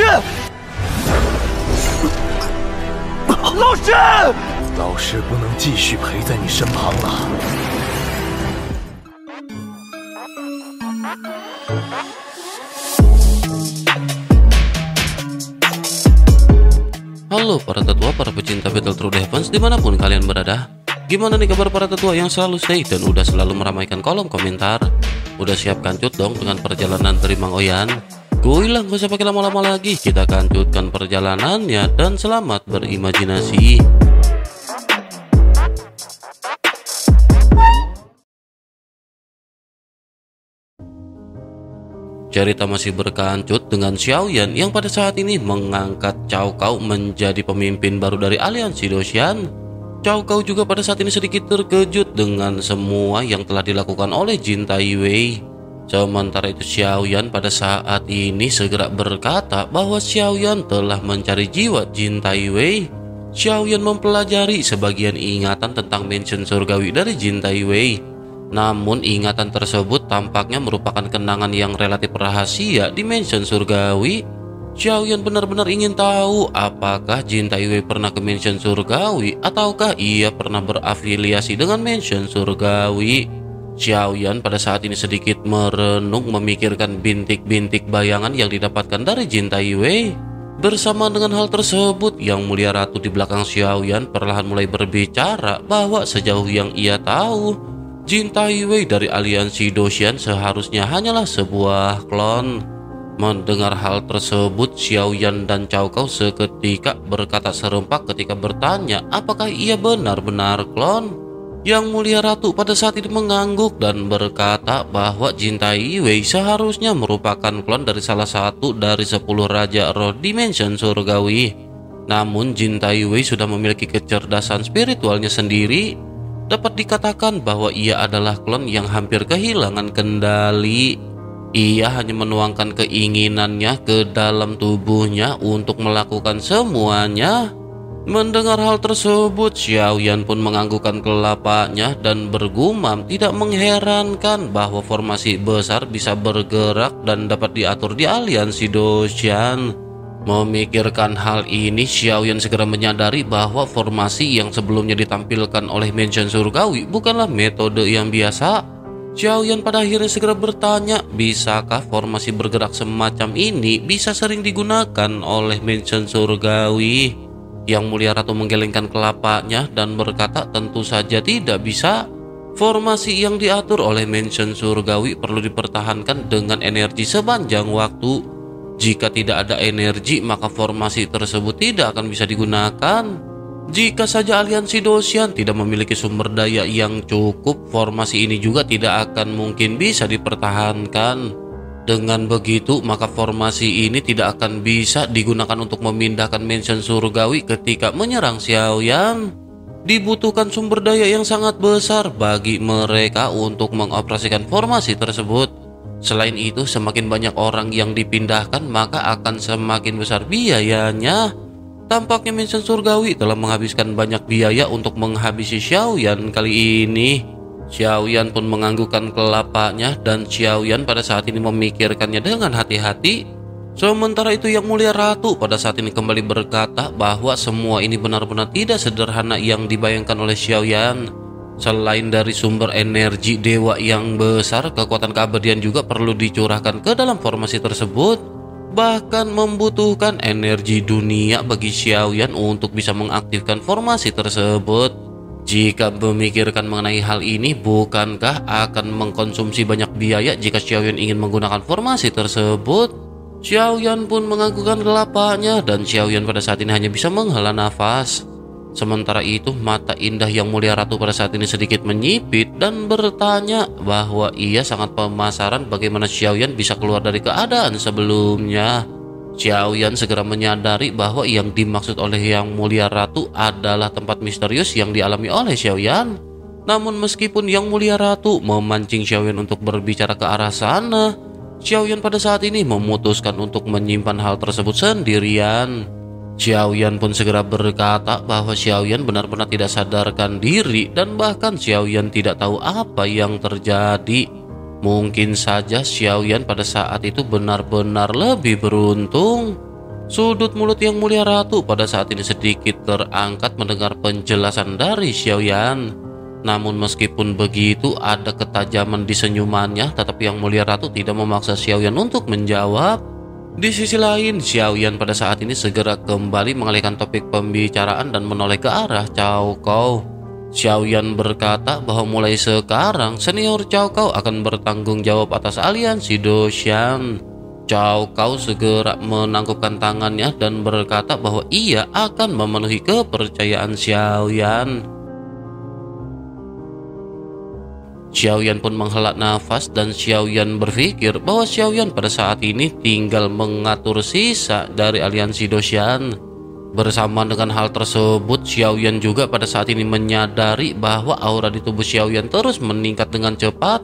师，老师，老师不能继续陪在你身旁了。Halo para tetua, para pecinta Battle True Defense dimanapun kalian berada Gimana nih kabar para tetua yang selalu stay dan udah selalu meramaikan kolom komentar Udah siap kancut dong dengan perjalanan dari Mang Oyan Gue hilang gak usah pakai lama-lama lagi Kita kancutkan perjalanannya dan selamat berimajinasi Cerita masih berkancut dengan Xiaoyan yang pada saat ini mengangkat Cao Cao menjadi pemimpin baru dari aliansi Doshan. Cao Cao juga pada saat ini sedikit terkejut dengan semua yang telah dilakukan oleh Jin Taiwei. Sementara itu Xiaoyan pada saat ini segera berkata bahwa Xiaoyan telah mencari jiwa Jin Taiwei. Xiaoyan mempelajari sebagian ingatan tentang mansion surgawi dari Jin Taiwei. Namun ingatan tersebut tampaknya merupakan kenangan yang relatif rahasia di mansion surgawi. Xiaoyan benar-benar ingin tahu apakah Jin Taiwei pernah ke mansion surgawi ataukah ia pernah berafiliasi dengan mansion surgawi. Xiaoyan pada saat ini sedikit merenung memikirkan bintik-bintik bayangan yang didapatkan dari Jin Taiwei. Bersama dengan hal tersebut, Yang Mulia Ratu di belakang Xiaoyan perlahan mulai berbicara bahwa sejauh yang ia tahu, Jin Taiwei dari aliansi Doshan seharusnya hanyalah sebuah klon. Mendengar hal tersebut, Xiaoyan dan Cao Cao seketika berkata serempak ketika bertanya apakah ia benar-benar klon. Yang Mulia Ratu pada saat itu mengangguk dan berkata bahwa Jin Taiwei seharusnya merupakan klon dari salah satu dari sepuluh Raja Roh Dimension Surgawi. Namun Jin Taiwei sudah memiliki kecerdasan spiritualnya sendiri dapat dikatakan bahwa ia adalah klon yang hampir kehilangan kendali. Ia hanya menuangkan keinginannya ke dalam tubuhnya untuk melakukan semuanya. Mendengar hal tersebut, Xiaoyan pun menganggukkan kelapanya dan bergumam tidak mengherankan bahwa formasi besar bisa bergerak dan dapat diatur di aliansi Doshan. Memikirkan hal ini, Xiaoyan segera menyadari bahwa formasi yang sebelumnya ditampilkan oleh Mansion Surgawi bukanlah metode yang biasa. Xiaoyan pada akhirnya segera bertanya, bisakah formasi bergerak semacam ini bisa sering digunakan oleh Mansion Surgawi? Yang Mulia Ratu menggelengkan kelapanya dan berkata tentu saja tidak bisa. Formasi yang diatur oleh Mansion Surgawi perlu dipertahankan dengan energi sepanjang waktu. Jika tidak ada energi, maka formasi tersebut tidak akan bisa digunakan. Jika saja aliansi Dosian tidak memiliki sumber daya yang cukup, formasi ini juga tidak akan mungkin bisa dipertahankan. Dengan begitu, maka formasi ini tidak akan bisa digunakan untuk memindahkan mansion surgawi ketika menyerang Xiaoyan. Dibutuhkan sumber daya yang sangat besar bagi mereka untuk mengoperasikan formasi tersebut. Selain itu, semakin banyak orang yang dipindahkan, maka akan semakin besar biayanya. Tampaknya Mansion Surgawi telah menghabiskan banyak biaya untuk menghabisi Xiaoyan kali ini. Xiaoyan pun menganggukkan kelapanya dan Xiaoyan pada saat ini memikirkannya dengan hati-hati. Sementara itu Yang Mulia Ratu pada saat ini kembali berkata bahwa semua ini benar-benar tidak sederhana yang dibayangkan oleh Xiaoyan. Selain dari sumber energi dewa yang besar, kekuatan keabadian juga perlu dicurahkan ke dalam formasi tersebut. Bahkan membutuhkan energi dunia bagi Xiaoyan untuk bisa mengaktifkan formasi tersebut. Jika memikirkan mengenai hal ini, bukankah akan mengkonsumsi banyak biaya jika Xiaoyan ingin menggunakan formasi tersebut? Xiaoyan pun mengagukan kelapanya dan Xiaoyan pada saat ini hanya bisa menghela nafas. Sementara itu, mata indah yang mulia ratu pada saat ini sedikit menyipit dan bertanya bahwa ia sangat pemasaran bagaimana Xiaoyan bisa keluar dari keadaan sebelumnya. Xiaoyan segera menyadari bahwa yang dimaksud oleh yang mulia ratu adalah tempat misterius yang dialami oleh Xiaoyan. Namun meskipun yang mulia ratu memancing Xiaoyan untuk berbicara ke arah sana, Xiaoyan pada saat ini memutuskan untuk menyimpan hal tersebut sendirian. Xiaoyan pun segera berkata bahwa Xiaoyan benar-benar tidak sadarkan diri dan bahkan Xiaoyan tidak tahu apa yang terjadi. Mungkin saja Xiaoyan pada saat itu benar-benar lebih beruntung. Sudut mulut yang mulia ratu pada saat ini sedikit terangkat mendengar penjelasan dari Xiaoyan. Namun meskipun begitu ada ketajaman di senyumannya, tetapi yang mulia ratu tidak memaksa Xiaoyan untuk menjawab. Di sisi lain, Xiaoyan pada saat ini segera kembali mengalihkan topik pembicaraan dan menoleh ke arah Cao Xiaoyan berkata bahwa mulai sekarang senior Cao Kou akan bertanggung jawab atas aliansi Doshan. Cao Kau segera menangkupkan tangannya dan berkata bahwa ia akan memenuhi kepercayaan Xiaoyan. Xiaoyan pun menghela nafas dan Xiaoyan berpikir bahwa Xiaoyan pada saat ini tinggal mengatur sisa dari aliansi Doshan. Bersama dengan hal tersebut, Xiaoyan juga pada saat ini menyadari bahwa aura di tubuh Xiaoyan terus meningkat dengan cepat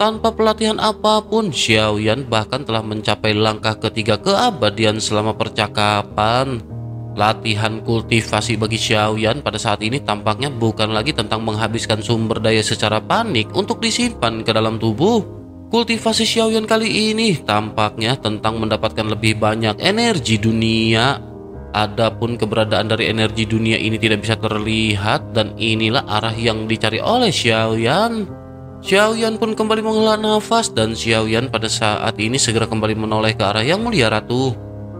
tanpa pelatihan apa pun, Xiaoyan bahkan telah mencapai langkah ketiga keabadian selama percakapan. Latihan kultivasi bagi Xiaoyan pada saat ini tampaknya bukan lagi tentang menghabiskan sumber daya secara panik untuk disimpan ke dalam tubuh. Kultivasi Xiaoyan kali ini tampaknya tentang mendapatkan lebih banyak energi dunia. Adapun keberadaan dari energi dunia ini tidak bisa terlihat dan inilah arah yang dicari oleh Xiaoyan. Xiaoyan pun kembali menghela nafas dan Xiaoyan pada saat ini segera kembali menoleh ke arah Yang Mulia Ratu.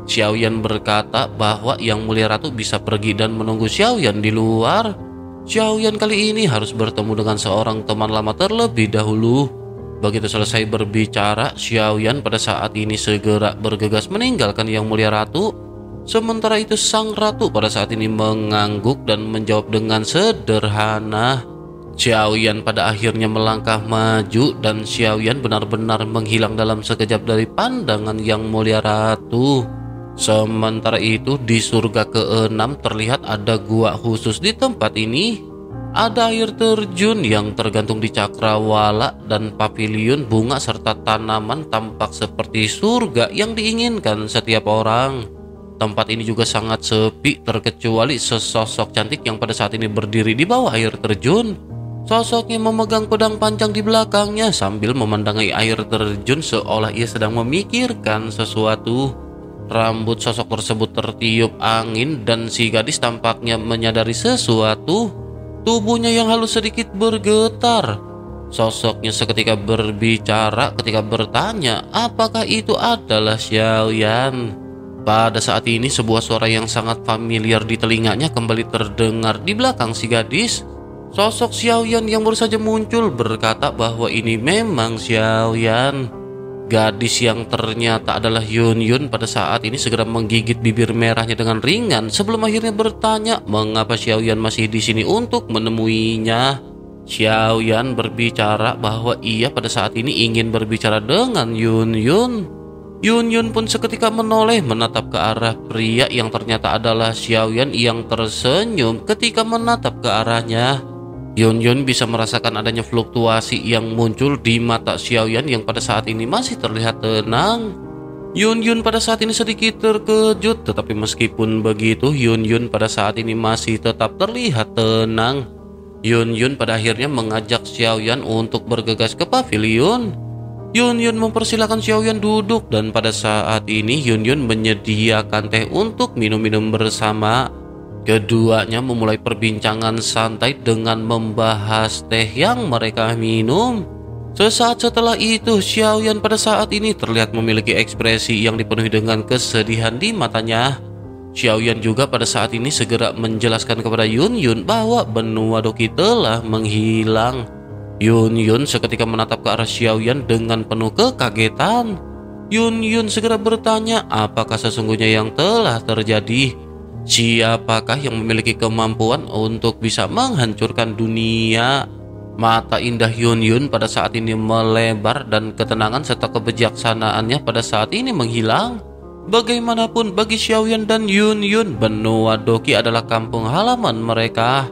Xiaoyan berkata bahwa Yang Mulia Ratu bisa pergi dan menunggu Xiaoyan di luar. Xiaoyan kali ini harus bertemu dengan seorang teman lama terlebih dahulu. Begitu selesai berbicara, Xiaoyan pada saat ini segera bergegas meninggalkan Yang Mulia Ratu. Sementara itu sang ratu pada saat ini mengangguk dan menjawab dengan sederhana. Xiaoyan pada akhirnya melangkah maju dan Xiaoyan benar-benar menghilang dalam sekejap dari pandangan yang mulia ratu. Sementara itu di surga keenam terlihat ada gua khusus di tempat ini. Ada air terjun yang tergantung di cakrawala dan pavilion bunga serta tanaman tampak seperti surga yang diinginkan setiap orang. Tempat ini juga sangat sepi terkecuali sesosok cantik yang pada saat ini berdiri di bawah air terjun. Sosoknya memegang pedang panjang di belakangnya sambil memandangi air terjun seolah ia sedang memikirkan sesuatu. Rambut sosok tersebut tertiup angin dan si gadis tampaknya menyadari sesuatu. Tubuhnya yang halus sedikit bergetar. Sosoknya seketika berbicara ketika bertanya apakah itu adalah Xiaoyan. Pada saat ini sebuah suara yang sangat familiar di telinganya kembali terdengar di belakang si gadis. Sosok Xiaoyan yang baru saja muncul berkata bahwa ini memang Xiaoyan. Gadis yang ternyata adalah Yun Yun pada saat ini segera menggigit bibir merahnya dengan ringan sebelum akhirnya bertanya mengapa Xiaoyan masih di sini untuk menemuinya. Xiaoyan berbicara bahwa ia pada saat ini ingin berbicara dengan Yun Yun. Yun Yun pun seketika menoleh menatap ke arah pria yang ternyata adalah Xiaoyan yang tersenyum ketika menatap ke arahnya. Yun Yun bisa merasakan adanya fluktuasi yang muncul di mata Xiaoyan yang pada saat ini masih terlihat tenang. Yun Yun pada saat ini sedikit terkejut, tetapi meskipun begitu, Yun Yun pada saat ini masih tetap terlihat tenang. Yun Yun pada akhirnya mengajak Xiaoyan untuk bergegas ke pavilion. Yun Yun mempersilahkan Xiaoyan duduk dan pada saat ini Yun Yun menyediakan teh untuk minum-minum bersama. Keduanya memulai perbincangan santai dengan membahas teh yang mereka minum. Sesaat setelah itu, Xiaoyan pada saat ini terlihat memiliki ekspresi yang dipenuhi dengan kesedihan di matanya. Xiaoyan juga pada saat ini segera menjelaskan kepada Yun Yun bahwa benua Doki telah menghilang. Yun Yun seketika menatap ke arah Xiaoyan dengan penuh kekagetan. Yun Yun segera bertanya apakah sesungguhnya yang telah terjadi. Siapakah yang memiliki kemampuan untuk bisa menghancurkan dunia? Mata indah Yun Yun pada saat ini melebar dan ketenangan serta kebijaksanaannya pada saat ini menghilang. Bagaimanapun bagi Xiaoyan dan Yun Yun, benua Doki adalah kampung halaman mereka.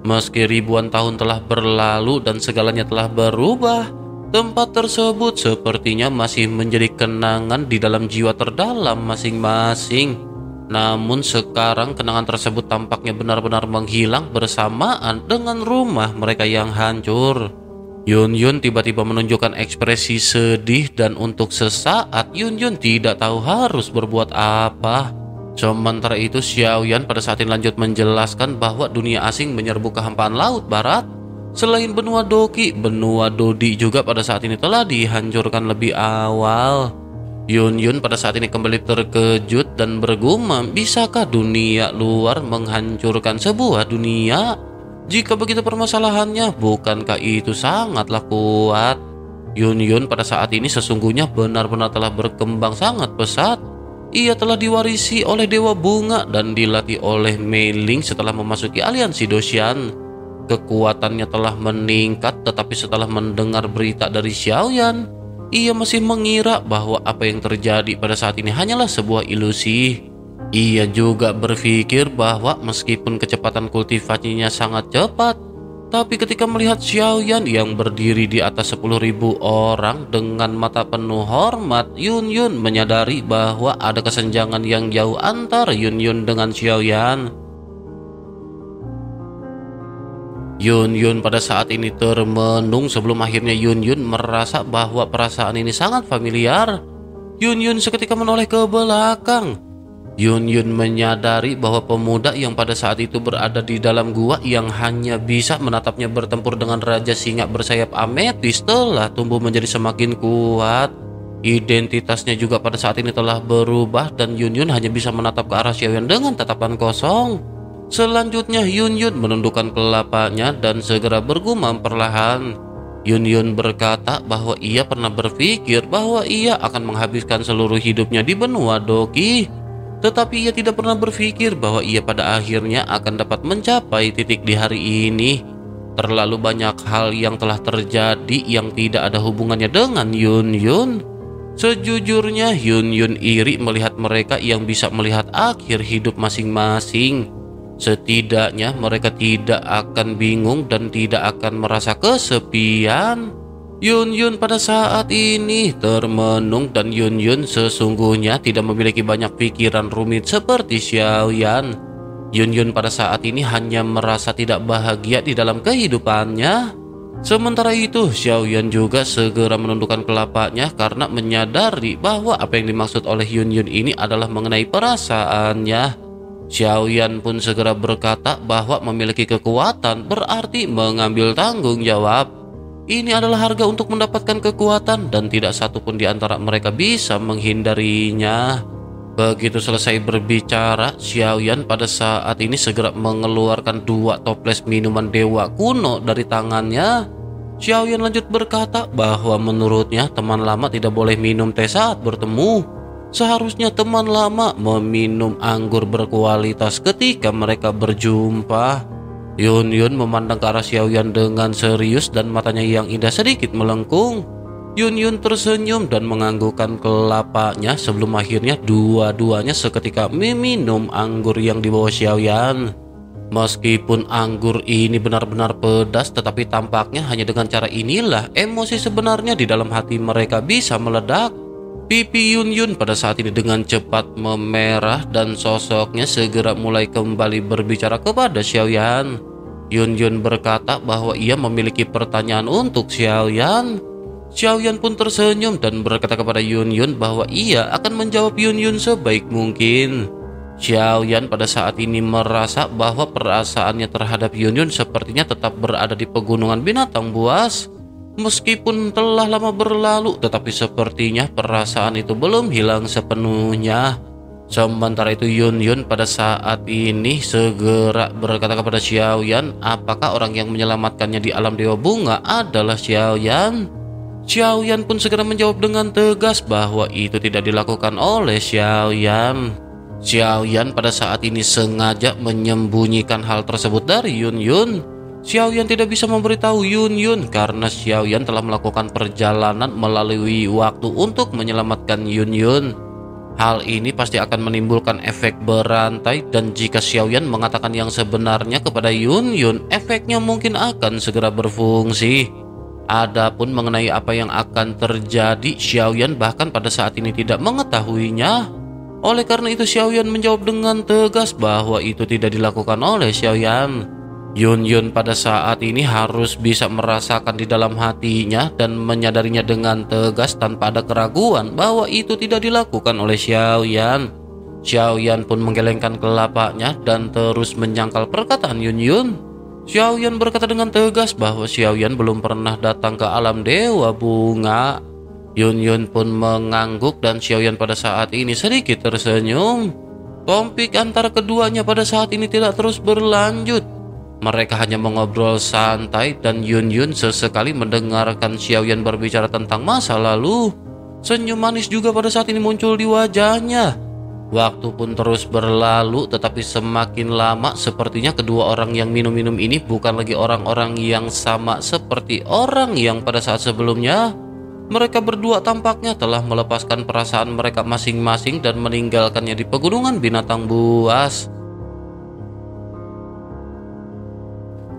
Meski ribuan tahun telah berlalu dan segalanya telah berubah, tempat tersebut sepertinya masih menjadi kenangan di dalam jiwa terdalam masing-masing. Namun sekarang kenangan tersebut tampaknya benar-benar menghilang bersamaan dengan rumah mereka yang hancur. Yun Yun tiba-tiba menunjukkan ekspresi sedih dan untuk sesaat Yun Yun tidak tahu harus berbuat apa. Sementara itu Xiaoyan pada saat ini lanjut menjelaskan bahwa dunia asing menyerbu kehampaan laut barat. Selain benua Doki, benua Dodi juga pada saat ini telah dihancurkan lebih awal. Yun Yun pada saat ini kembali terkejut dan bergumam, bisakah dunia luar menghancurkan sebuah dunia? Jika begitu permasalahannya, bukankah itu sangatlah kuat? Yun Yun pada saat ini sesungguhnya benar-benar telah berkembang sangat pesat. Ia telah diwarisi oleh Dewa Bunga dan dilatih oleh Mei Ling setelah memasuki aliansi Doshan. Kekuatannya telah meningkat tetapi setelah mendengar berita dari Xiaoyan, ia masih mengira bahwa apa yang terjadi pada saat ini hanyalah sebuah ilusi. Ia juga berpikir bahwa meskipun kecepatan kultivasinya sangat cepat, tapi ketika melihat Xiaoyan yang berdiri di atas 10.000 orang dengan mata penuh hormat, Yun Yun menyadari bahwa ada kesenjangan yang jauh antara Yun Yun dengan Xiaoyan. Yun Yun pada saat ini termenung sebelum akhirnya Yun Yun merasa bahwa perasaan ini sangat familiar. Yun Yun seketika menoleh ke belakang. Yun Yun menyadari bahwa pemuda yang pada saat itu berada di dalam gua yang hanya bisa menatapnya bertempur dengan Raja Singa bersayap ametis telah tumbuh menjadi semakin kuat. Identitasnya juga pada saat ini telah berubah dan Yun Yun hanya bisa menatap ke arah Xiaoyan dengan tatapan kosong. Selanjutnya Yun Yun menundukkan kelapanya dan segera bergumam perlahan. Yun Yun berkata bahwa ia pernah berpikir bahwa ia akan menghabiskan seluruh hidupnya di benua Doki. Tetapi ia tidak pernah berpikir bahwa ia pada akhirnya akan dapat mencapai titik di hari ini. Terlalu banyak hal yang telah terjadi yang tidak ada hubungannya dengan Yun Yun. Sejujurnya Yun Yun iri melihat mereka yang bisa melihat akhir hidup masing-masing. Setidaknya mereka tidak akan bingung dan tidak akan merasa kesepian. Yun Yun pada saat ini termenung dan Yun Yun sesungguhnya tidak memiliki banyak pikiran rumit seperti Xiaoyan. Yun Yun pada saat ini hanya merasa tidak bahagia di dalam kehidupannya. Sementara itu, Xiaoyan juga segera menundukkan kelapanya karena menyadari bahwa apa yang dimaksud oleh Yun Yun ini adalah mengenai perasaannya. Xiaoyan pun segera berkata bahwa memiliki kekuatan berarti mengambil tanggung jawab. Ini adalah harga untuk mendapatkan kekuatan dan tidak satupun di antara mereka bisa menghindarinya. Begitu selesai berbicara, Xiaoyan pada saat ini segera mengeluarkan dua toples minuman dewa kuno dari tangannya. Xiaoyan lanjut berkata bahwa menurutnya teman lama tidak boleh minum teh saat bertemu. Seharusnya teman lama meminum anggur berkualitas ketika mereka berjumpa. Yun Yun memandang ke arah Xiaoyan dengan serius dan matanya yang indah sedikit melengkung. Yun Yun tersenyum dan menganggukkan kelapanya sebelum akhirnya dua-duanya seketika meminum anggur yang dibawa Xiaoyan. Meskipun anggur ini benar-benar pedas tetapi tampaknya hanya dengan cara inilah emosi sebenarnya di dalam hati mereka bisa meledak. Pipi Yun Yun pada saat ini dengan cepat memerah dan sosoknya segera mulai kembali berbicara kepada Xiaoyan. Yun Yun berkata bahwa ia memiliki pertanyaan untuk Xiaoyan. Xiaoyan pun tersenyum dan berkata kepada Yun Yun bahwa ia akan menjawab Yun Yun sebaik mungkin. Xiaoyan pada saat ini merasa bahwa perasaannya terhadap Yun Yun sepertinya tetap berada di pegunungan binatang buas. Meskipun telah lama berlalu, tetapi sepertinya perasaan itu belum hilang sepenuhnya. Sementara itu Yun Yun pada saat ini segera berkata kepada Xiaoyan, apakah orang yang menyelamatkannya di alam dewa bunga adalah Xiaoyan? Xiaoyan pun segera menjawab dengan tegas bahwa itu tidak dilakukan oleh Xiaoyan. Xiaoyan pada saat ini sengaja menyembunyikan hal tersebut dari Yun Yun. Xiaoyan tidak bisa memberitahu Yun Yun karena Xiaoyan telah melakukan perjalanan melalui waktu untuk menyelamatkan Yun Yun. Hal ini pasti akan menimbulkan efek berantai dan jika Xiaoyan mengatakan yang sebenarnya kepada Yun Yun, efeknya mungkin akan segera berfungsi. Adapun mengenai apa yang akan terjadi, Xiaoyan bahkan pada saat ini tidak mengetahuinya. Oleh karena itu Xiaoyan menjawab dengan tegas bahwa itu tidak dilakukan oleh Xiaoyan. Yun Yun pada saat ini harus bisa merasakan di dalam hatinya dan menyadarinya dengan tegas tanpa ada keraguan bahwa itu tidak dilakukan oleh Xiao Yan. Xiao Yan pun menggelengkan kelapanya dan terus menyangkal perkataan Yun Yun. Xiao Yan berkata dengan tegas bahwa Xiao Yan belum pernah datang ke alam dewa bunga. Yun Yun pun mengangguk dan Xiao Yan pada saat ini sedikit tersenyum. Kompik antara keduanya pada saat ini tidak terus berlanjut. Mereka hanya mengobrol santai dan Yun Yun sesekali mendengarkan Xiao Yan berbicara tentang masa lalu. Senyum manis juga pada saat ini muncul di wajahnya. Waktu pun terus berlalu tetapi semakin lama sepertinya kedua orang yang minum-minum ini bukan lagi orang-orang yang sama seperti orang yang pada saat sebelumnya. Mereka berdua tampaknya telah melepaskan perasaan mereka masing-masing dan meninggalkannya di pegunungan binatang buas.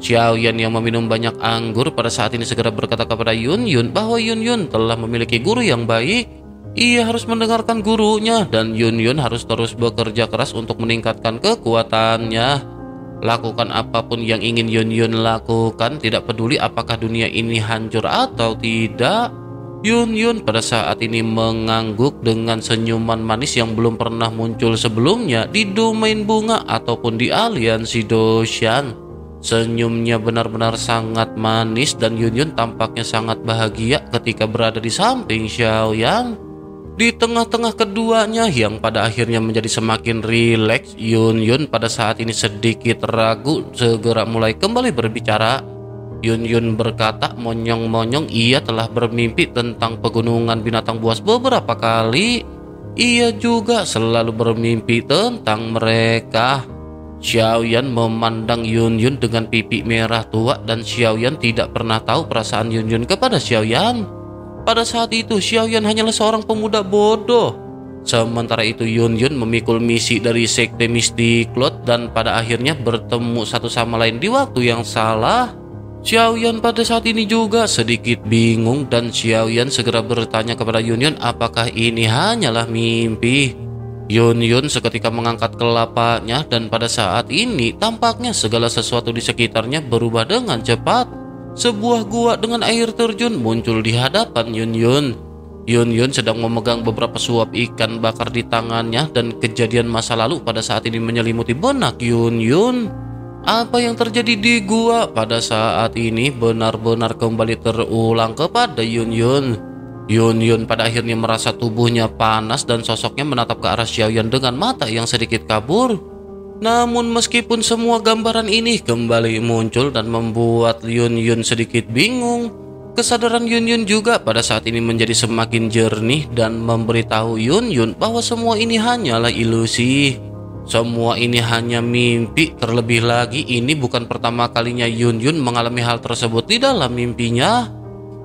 Xiao Yan yang meminum banyak anggur pada saat ini segera berkata kepada Yun Yun bahwa Yun Yun telah memiliki guru yang baik ia harus mendengarkan gurunya dan Yun Yun harus terus bekerja keras untuk meningkatkan kekuatannya. Lakukan apa pun yang ingin Yun Yun lakukan, tidak peduli apakah dunia ini hancur atau tidak. Yun Yun pada saat ini mengangguk dengan senyuman manis yang belum pernah muncul sebelumnya di domain bunga ataupun di aliansi Doshan. Senyumnya benar-benar sangat manis dan Yun Yun tampaknya sangat bahagia ketika berada di samping Xiao Yang. Di tengah-tengah keduanya yang pada akhirnya menjadi semakin rileks, Yun Yun pada saat ini sedikit ragu segera mulai kembali berbicara. Yun Yun berkata monyong-monyong ia telah bermimpi tentang pegunungan binatang buas beberapa kali. Ia juga selalu bermimpi tentang mereka. Xiaoyan memandang Yun Yun dengan pipi merah tua dan Xiaoyan tidak pernah tahu perasaan Yun Yun kepada Xiaoyan. Pada saat itu, Xiaoyan hanyalah seorang pemuda bodoh. Sementara itu Yun Yun memikul misi dari sekte Misty Cloud dan pada akhirnya bertemu satu sama lain di waktu yang salah. Xiaoyan pada saat ini juga sedikit bingung dan Xiaoyan segera bertanya kepada Yun Yun apakah ini hanyalah mimpi. Yun Yun seketika mengangkat kelapanya dan pada saat ini tampaknya segala sesuatu di sekitarnya berubah dengan cepat. Sebuah gua dengan air terjun muncul di hadapan Yun Yun. Yun Yun sedang memegang beberapa suap ikan bakar di tangannya dan kejadian masa lalu pada saat ini menyelimuti benak Yun Yun. Apa yang terjadi di gua pada saat ini benar-benar kembali terulang kepada Yun Yun. Yun Yun pada akhirnya merasa tubuhnya panas dan sosoknya menatap ke arah Xiaoyan dengan mata yang sedikit kabur. Namun meskipun semua gambaran ini kembali muncul dan membuat Yun Yun sedikit bingung, kesadaran Yun Yun juga pada saat ini menjadi semakin jernih dan memberitahu Yun Yun bahwa semua ini hanyalah ilusi. Semua ini hanya mimpi, terlebih lagi ini bukan pertama kalinya Yun Yun mengalami hal tersebut di dalam mimpinya.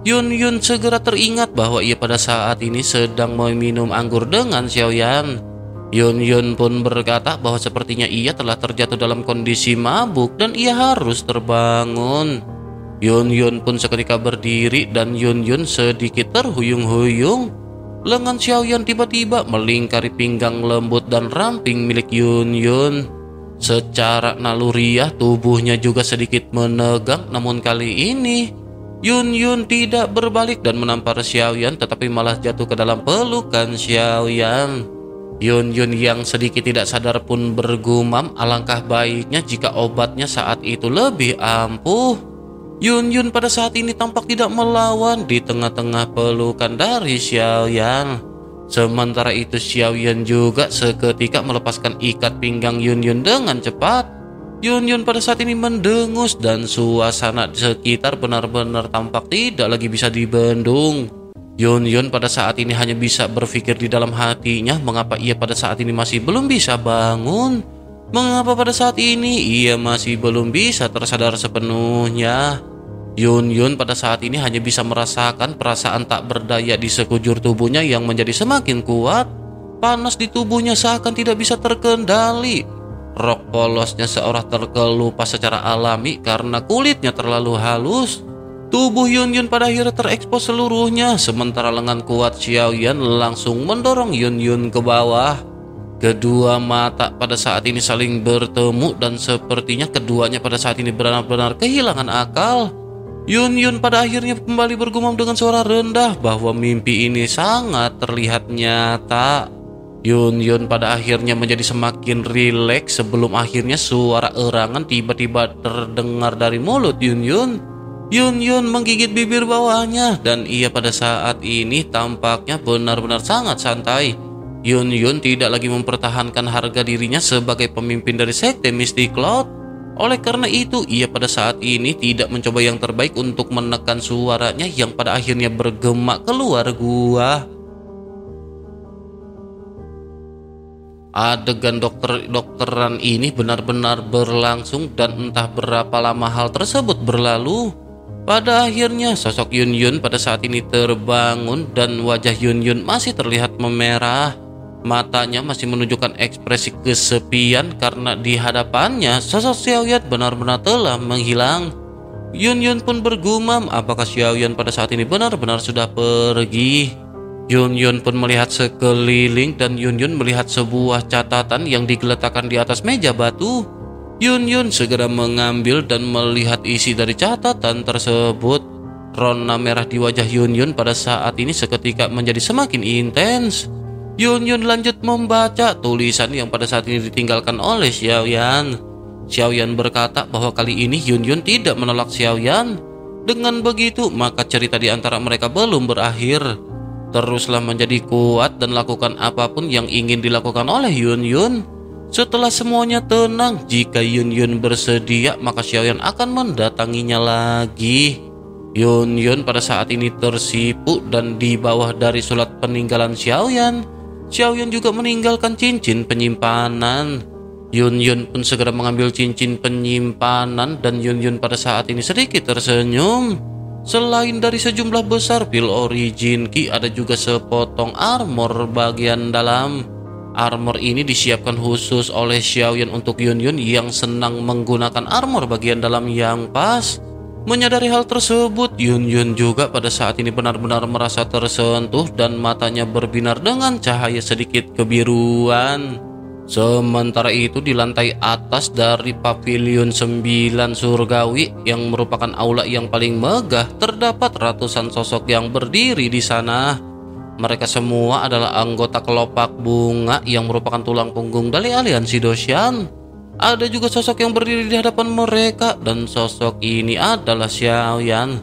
Yun Yun segera teringat bahwa ia pada saat ini sedang meminum anggur dengan Xiaoyan. Yun Yun pun berkata bahwa sepertinya ia telah terjatuh dalam kondisi mabuk dan ia harus terbangun. Yun Yun pun seketika berdiri dan Yun Yun sedikit terhuyung-huyung. Lengan Xiaoyan tiba-tiba melingkari pinggang lembut dan ramping milik Yun Yun. Secara naluriah tubuhnya juga sedikit menegang namun kali ini Yun Yun tidak berbalik dan menampar Xiaoyan tetapi malah jatuh ke dalam pelukan Xiaoyan. Yun Yun yang sedikit tidak sadar pun bergumam alangkah baiknya jika obatnya saat itu lebih ampuh. Yun Yun pada saat ini tampak tidak melawan di tengah-tengah pelukan dari Xiao Yan. Sementara itu Xiao Yan juga seketika melepaskan ikat pinggang Yun Yun dengan cepat. Yun Yun pada saat ini mendengus dan suasana sekitar benar-benar tampak tidak lagi bisa dibendung. Yun Yun pada saat ini hanya bisa berpikir di dalam hatinya mengapa ia pada saat ini masih belum bisa bangun. Mengapa pada saat ini ia masih belum bisa tersadar sepenuhnya. Yun Yun pada saat ini hanya bisa merasakan perasaan tak berdaya di sekujur tubuhnya yang menjadi semakin kuat. Panas di tubuhnya seakan tidak bisa terkendali. Rok polosnya seorang terkelupas secara alami karena kulitnya terlalu halus. Tubuh Yun Yun pada akhirnya terekspos seluruhnya, sementara lengan kuat Xiao Yan langsung mendorong Yun Yun ke bawah. Kedua mata pada saat ini saling bertemu dan sepertinya keduanya pada saat ini benar-benar kehilangan akal. Yun Yun pada akhirnya kembali bergumam dengan suara rendah bahwa mimpi ini sangat terlihat nyata. Yun Yun pada akhirnya menjadi semakin rileks sebelum akhirnya suara erangan tiba-tiba terdengar dari mulut Yun Yun. Yun Yun menggigit bibir bawahnya dan ia pada saat ini tampaknya benar-benar sangat santai. Yun Yun tidak lagi mempertahankan harga dirinya sebagai pemimpin dari sekte Mystic Cloud. Oleh karena itu, ia pada saat ini tidak mencoba yang terbaik untuk menekan suaranya yang pada akhirnya bergema keluar gua. Adegan dokter-dokteran ini benar-benar berlangsung dan entah berapa lama hal tersebut berlalu. Pada akhirnya sosok Yun Yun pada saat ini terbangun dan wajah Yun Yun masih terlihat memerah. Matanya masih menunjukkan ekspresi kesepian karena di hadapannya sosok Xiaoyan benar-benar telah menghilang. Yun Yun pun bergumam apakah Xiaoyan pada saat ini benar-benar sudah pergi. Yun Yun pun melihat sekeliling dan Yun Yun melihat sebuah catatan yang digeletakkan di atas meja batu. Yun Yun segera mengambil dan melihat isi dari catatan tersebut. Rona merah di wajah Yun Yun pada saat ini seketika menjadi semakin intens. Yun Yun lanjut membaca tulisan yang pada saat ini ditinggalkan oleh Xiao Yan. Xiao Yan berkata bahwa kali ini Yun Yun tidak menolak Xiao Yan. Dengan begitu, maka cerita di antara mereka belum berakhir. Teruslah menjadi kuat dan lakukan apa pun yang ingin dilakukan oleh Yun Yun. Setelah semuanya tenang, jika Yun Yun bersedia, maka Xiaoyan akan mendatanginya lagi. Yun Yun pada saat ini tersipu dan di bawah dari surat peninggalan Xiaoyan, Xiaoyan juga meninggalkan cincin penyimpanan. Yun Yun pun segera mengambil cincin penyimpanan dan Yun Yun pada saat ini sedikit tersenyum. Selain dari sejumlah besar pil origin ki ada juga sepotong armor bagian dalam. Armor ini disiapkan khusus oleh Xiaoyan untuk Yun Yun yang senang menggunakan armor bagian dalam yang pas. Menyadari hal tersebut, Yun Yun juga pada saat ini benar-benar merasa tersentuh dan matanya berbinar dengan cahaya sedikit kebiruan. Sementara itu di lantai atas dari pavilion 9 surgawi yang merupakan aula yang paling megah terdapat ratusan sosok yang berdiri di sana. Mereka semua adalah anggota kelopak bunga yang merupakan tulang punggung dari aliansi Dosyan. Ada juga sosok yang berdiri di hadapan mereka dan sosok ini adalah Xiaoyan.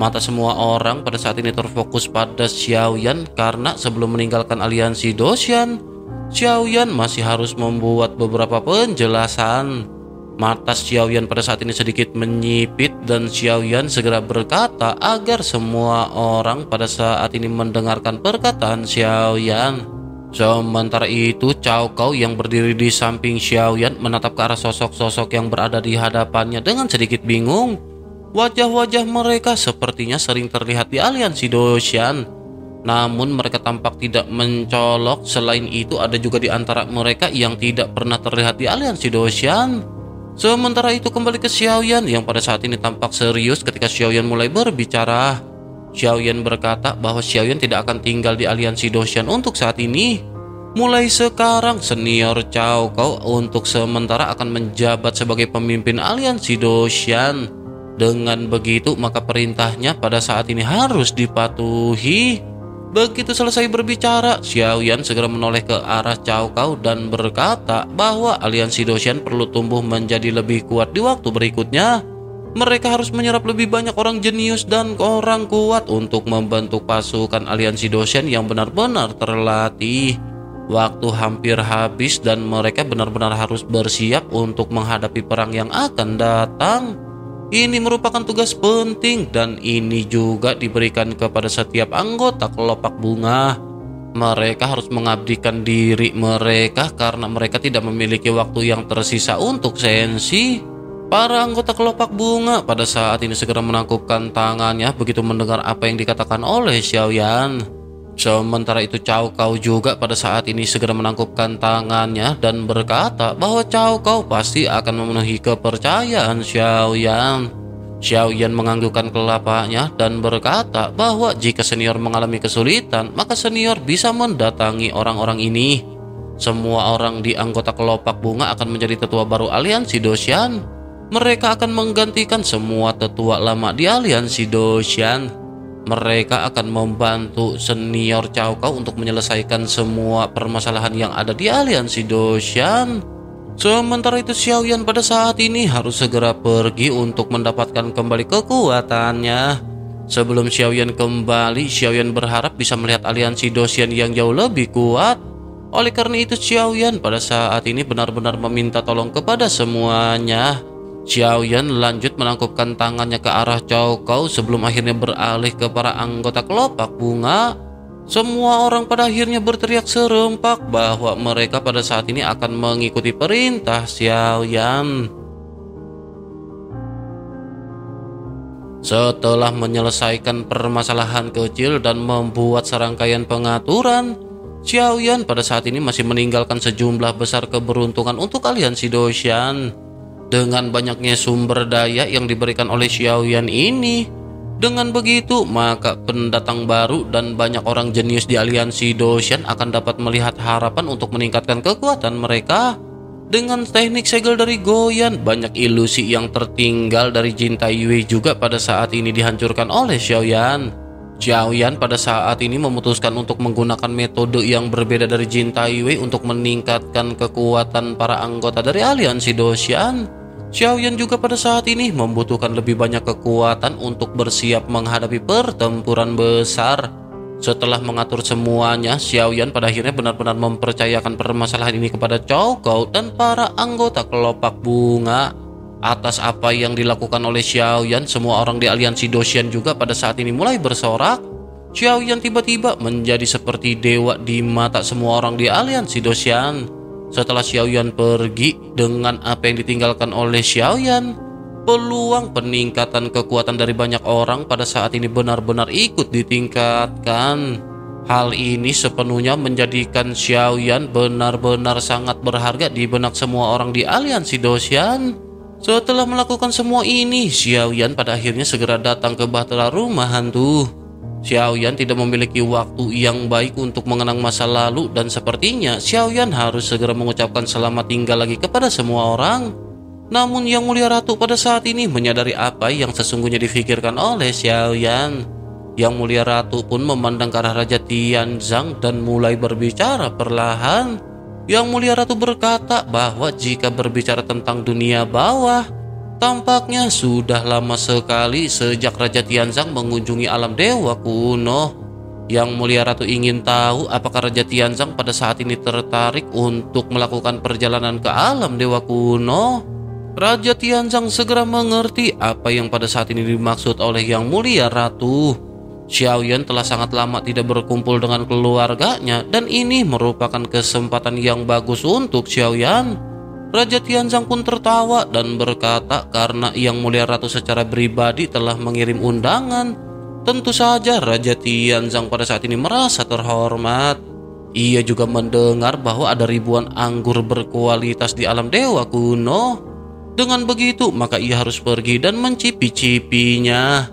Mata semua orang pada saat ini terfokus pada Xiaoyan karena sebelum meninggalkan aliansi Dosyan, Xiaoyan masih harus membuat beberapa penjelasan. Mata Xiaoyan pada saat ini sedikit menyipit dan Xiaoyan segera berkata agar semua orang pada saat ini mendengarkan perkataan Xiaoyan. Sementara itu, Cao Kao yang berdiri di samping Xiaoyan menatap ke arah sosok-sosok yang berada di hadapannya dengan sedikit bingung. Wajah-wajah mereka sepertinya sering terlihat di aliansi Doshan namun mereka tampak tidak mencolok. Selain itu ada juga di antara mereka yang tidak pernah terlihat di aliansi Doshan. Sementara itu kembali ke Xiaoyan yang pada saat ini tampak serius ketika Xiaoyan mulai berbicara. Xiaoyan berkata bahwa Xiaoyan tidak akan tinggal di aliansi Doshan untuk saat ini. Mulai sekarang senior Cao Kao untuk sementara akan menjabat sebagai pemimpin aliansi Doshan. Dengan begitu maka perintahnya pada saat ini harus dipatuhi. Begitu selesai berbicara, Xiaoyan segera menoleh ke arah Cao Kao dan berkata bahwa aliansi Doshan perlu tumbuh menjadi lebih kuat di waktu berikutnya. Mereka harus menyerap lebih banyak orang jenius dan orang kuat untuk membentuk pasukan aliansi Doshan yang benar-benar terlatih. Waktu hampir habis dan mereka benar-benar harus bersiap untuk menghadapi perang yang akan datang. Ini merupakan tugas penting dan ini juga diberikan kepada setiap anggota kelopak bunga. Mereka harus mengabdikan diri mereka karena mereka tidak memiliki waktu yang tersisa untuk sensi. Para anggota kelopak bunga pada saat ini segera menangkupkan tangannya begitu mendengar apa yang dikatakan oleh Xiaoyan. Sementara itu Cao Kao juga pada saat ini segera menangkupkan tangannya dan berkata bahwa Cao Kao pasti akan memenuhi kepercayaan Xiao Yan. Xiao Yan menganggukkan kelapanya dan berkata bahwa jika senior mengalami kesulitan, maka senior bisa mendatangi orang-orang ini. Semua orang di anggota kelopak bunga akan menjadi tetua baru aliansi Doshan. Mereka akan menggantikan semua tetua lama di aliansi Doshan. Mereka akan membantu senior Cao untuk menyelesaikan semua permasalahan yang ada di aliansi Doshan. Sementara itu Xiaoyan pada saat ini harus segera pergi untuk mendapatkan kembali kekuatannya. Sebelum Xiaoyan kembali, Xiaoyan berharap bisa melihat aliansi Doshan yang jauh lebih kuat. Oleh karena itu Xiaoyan pada saat ini benar-benar meminta tolong kepada semuanya. Xiaoyan lanjut menangkupkan tangannya ke arah Cao Cao sebelum akhirnya beralih ke para anggota kelopak bunga. Semua orang pada akhirnya berteriak serempak bahwa mereka pada saat ini akan mengikuti perintah Xiao Yan. Setelah menyelesaikan permasalahan kecil dan membuat serangkaian pengaturan, Xiao Yan pada saat ini masih meninggalkan sejumlah besar keberuntungan untuk aliansi Doshan. Dengan banyaknya sumber daya yang diberikan oleh Xiao Yan ini, dengan begitu, maka pendatang baru dan banyak orang jenius di aliansi Doshan akan dapat melihat harapan untuk meningkatkan kekuatan mereka. Dengan teknik segel dari Goyan, banyak ilusi yang tertinggal dari Jin Taiyue juga pada saat ini dihancurkan oleh Xiaoyan. Xiaoyan pada saat ini memutuskan untuk menggunakan metode yang berbeda dari Jin Taiyue untuk meningkatkan kekuatan para anggota dari aliansi Doshan. Xiaoyan juga pada saat ini membutuhkan lebih banyak kekuatan untuk bersiap menghadapi pertempuran besar. Setelah mengatur semuanya, Xiaoyan pada akhirnya benar-benar mempercayakan permasalahan ini kepada Cao Cao dan para anggota kelopak bunga. Atas apa yang dilakukan oleh Xiaoyan, semua orang di aliansi Doshan juga pada saat ini mulai bersorak. Xiaoyan tiba-tiba menjadi seperti dewa di mata semua orang di aliansi Doshan. Setelah Xiaoyan pergi dengan apa yang ditinggalkan oleh Xiaoyan, peluang peningkatan kekuatan dari banyak orang pada saat ini benar-benar ikut ditingkatkan. Hal ini sepenuhnya menjadikan Xiaoyan benar-benar sangat berharga di benak semua orang di aliansi Doshan. Setelah melakukan semua ini, Xiaoyan pada akhirnya segera datang ke bahtera rumah hantu. Xiaoyan tidak memiliki waktu yang baik untuk mengenang masa lalu dan sepertinya Xiaoyan harus segera mengucapkan selamat tinggal lagi kepada semua orang. Namun Yang Mulia Ratu pada saat ini menyadari apa yang sesungguhnya difikirkan oleh Xiaoyan. Yang Mulia Ratu pun memandang ke arah Raja Tianzang dan mulai berbicara perlahan. Yang Mulia Ratu berkata bahwa jika berbicara tentang dunia bawah, Tampaknya sudah lama sekali sejak Raja Tianzang mengunjungi alam dewa kuno. Yang mulia ratu ingin tahu apakah Raja Tianzang pada saat ini tertarik untuk melakukan perjalanan ke alam dewa kuno. Raja Tianzang segera mengerti apa yang pada saat ini dimaksud oleh Yang Mulia Ratu. Xiaoyan telah sangat lama tidak berkumpul dengan keluarganya dan ini merupakan kesempatan yang bagus untuk Xiaoyan. Raja Tianzang pun tertawa dan berkata karena Yang Mulia Ratu secara pribadi telah mengirim undangan. Tentu saja Raja Tianzang pada saat ini merasa terhormat. Ia juga mendengar bahwa ada ribuan anggur berkualitas di alam dewa kuno. Dengan begitu, maka ia harus pergi dan mencipi-cipinya.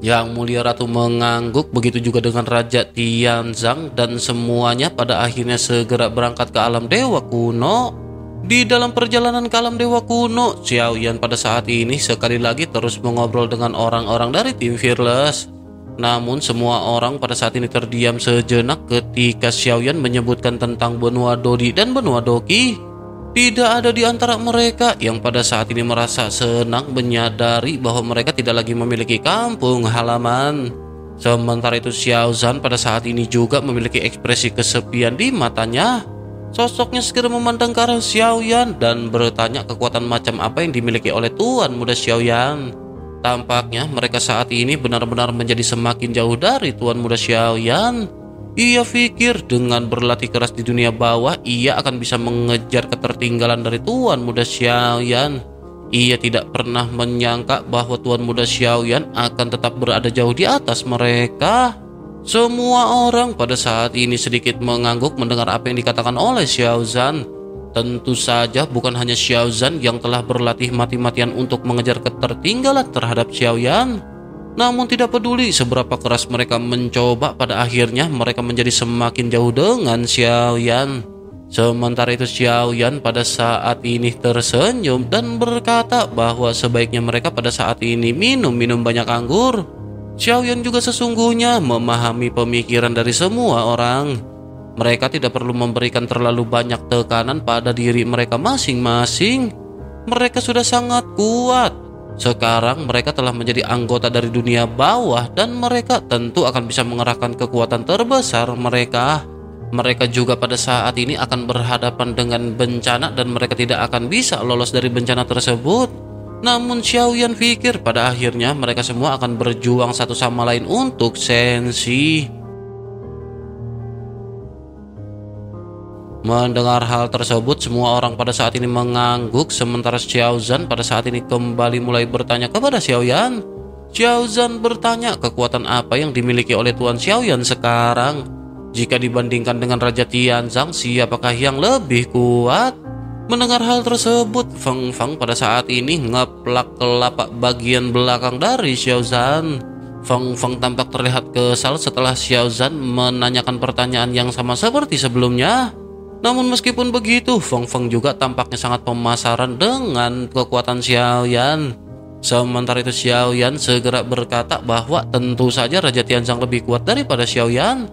Yang Mulia Ratu mengangguk, begitu juga dengan Raja Tianzang dan semuanya pada akhirnya segera berangkat ke alam dewa kuno. Di dalam perjalanan kalam dewa kuno, Xiao Yan pada saat ini sekali lagi terus mengobrol dengan orang-orang dari tim Fearless. Namun semua orang pada saat ini terdiam sejenak ketika Xiao Yan menyebutkan tentang benua Dodi dan benua Doki. Tidak ada di antara mereka yang pada saat ini merasa senang menyadari bahwa mereka tidak lagi memiliki kampung halaman. Sementara itu Xiao Zhan pada saat ini juga memiliki ekspresi kesepian di matanya. Sosoknya segera memandang ke arah Xiaoyan dan bertanya kekuatan macam apa yang dimiliki oleh Tuan Muda Xiaoyan. Tampaknya mereka saat ini benar-benar menjadi semakin jauh dari Tuan Muda Xiaoyan. Ia pikir dengan berlatih keras di dunia bawah, ia akan bisa mengejar ketertinggalan dari Tuan Muda Xiaoyan. Ia tidak pernah menyangka bahwa Tuan Muda Xiaoyan akan tetap berada jauh di atas mereka. Semua orang pada saat ini sedikit mengangguk mendengar apa yang dikatakan oleh Xiao Zhan. Tentu saja bukan hanya Xiao Zhan yang telah berlatih mati-matian untuk mengejar ketertinggalan terhadap Xiao Yan. Namun tidak peduli seberapa keras mereka mencoba, pada akhirnya mereka menjadi semakin jauh dengan Xiao Yan. Sementara itu Xiao Yan pada saat ini tersenyum dan berkata bahwa sebaiknya mereka pada saat ini minum-minum banyak anggur. Xiaoyan juga sesungguhnya memahami pemikiran dari semua orang. Mereka tidak perlu memberikan terlalu banyak tekanan pada diri mereka masing-masing. Mereka sudah sangat kuat. Sekarang mereka telah menjadi anggota dari dunia bawah dan mereka tentu akan bisa mengerahkan kekuatan terbesar mereka. Mereka juga pada saat ini akan berhadapan dengan bencana dan mereka tidak akan bisa lolos dari bencana tersebut. Namun Xiaoyan pikir pada akhirnya mereka semua akan berjuang satu sama lain untuk sensi. Mendengar hal tersebut, semua orang pada saat ini mengangguk sementara Xiaozan pada saat ini kembali mulai bertanya kepada Xiaoyan. Xiaozan bertanya kekuatan apa yang dimiliki oleh Tuan Xiaoyan sekarang. Jika dibandingkan dengan Raja Tianzang, siapakah yang lebih kuat? Mendengar hal tersebut, Feng Feng pada saat ini ngeplak telapak bagian belakang dari Xiaozan. Feng Feng tampak terlihat kesal setelah Xiaozan menanyakan pertanyaan yang sama seperti sebelumnya. Namun meskipun begitu, Feng Feng juga tampaknya sangat pemasaran dengan kekuatan Xiaoyan. Sementara itu Xiaoyan segera berkata bahwa tentu saja Raja Tianzang lebih kuat daripada Xiaoyan.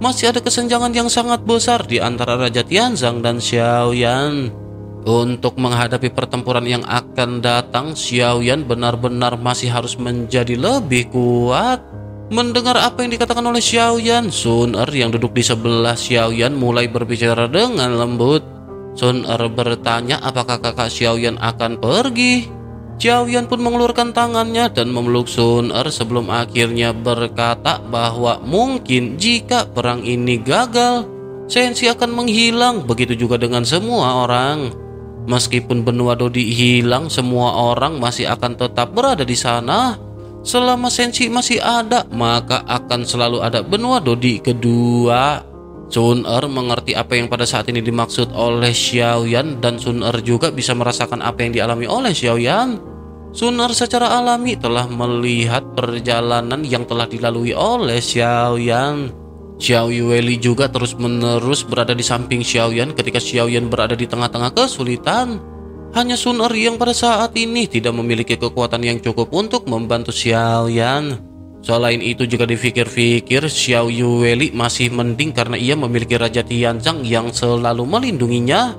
Masih ada kesenjangan yang sangat besar di antara Raja Tianzang dan Xiaoyan. Untuk menghadapi pertempuran yang akan datang, Xiaoyan benar-benar masih harus menjadi lebih kuat. Mendengar apa yang dikatakan oleh Xiaoyan, Sun Er yang duduk di sebelah Xiaoyan mulai berbicara dengan lembut. Sun Er bertanya apakah kakak Xiaoyan akan pergi. Xiaoyan pun mengeluarkan tangannya dan memeluk Sun Er sebelum akhirnya berkata bahwa mungkin jika perang ini gagal, Sensi akan menghilang, begitu juga dengan semua orang. Meskipun benua Dodi hilang, semua orang masih akan tetap berada di sana. Selama Sensi masih ada, maka akan selalu ada benua Dodi kedua. Sun Er mengerti apa yang pada saat ini dimaksud oleh Xiaoyan dan Sun Er juga bisa merasakan apa yang dialami oleh Xiaoyan. Sun Er secara alami telah melihat perjalanan yang telah dilalui oleh Xiaoyan. Xiao Yueli juga terus-menerus berada di samping Xiaoyan ketika Xiaoyan berada di tengah-tengah kesulitan. Hanya Sun Er yang pada saat ini tidak memiliki kekuatan yang cukup untuk membantu Xiaoyan. Selain itu jika dipikir-pikir, Xiao Yueli masih mending karena ia memiliki Raja Tianzang yang selalu melindunginya.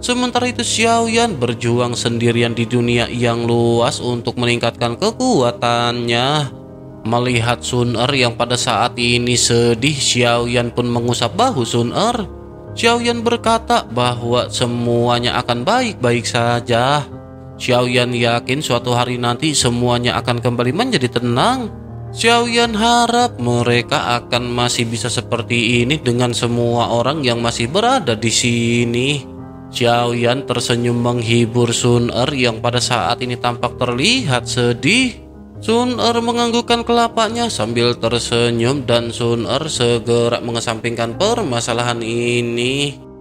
Sementara itu Xiaoyan berjuang sendirian di dunia yang luas untuk meningkatkan kekuatannya. Melihat Sun Er yang pada saat ini sedih, Xiaoyan pun mengusap bahu Sun Er. Xiaoyan berkata bahwa semuanya akan baik-baik saja. Xiaoyan yakin suatu hari nanti semuanya akan kembali menjadi tenang. Xiaoyan harap mereka akan masih bisa seperti ini dengan semua orang yang masih berada di sini. Xiaoyan tersenyum menghibur Sun Er yang pada saat ini tampak terlihat sedih. Sun Er menganggukkan kelapanya sambil tersenyum dan Sun Er segera mengesampingkan permasalahan ini.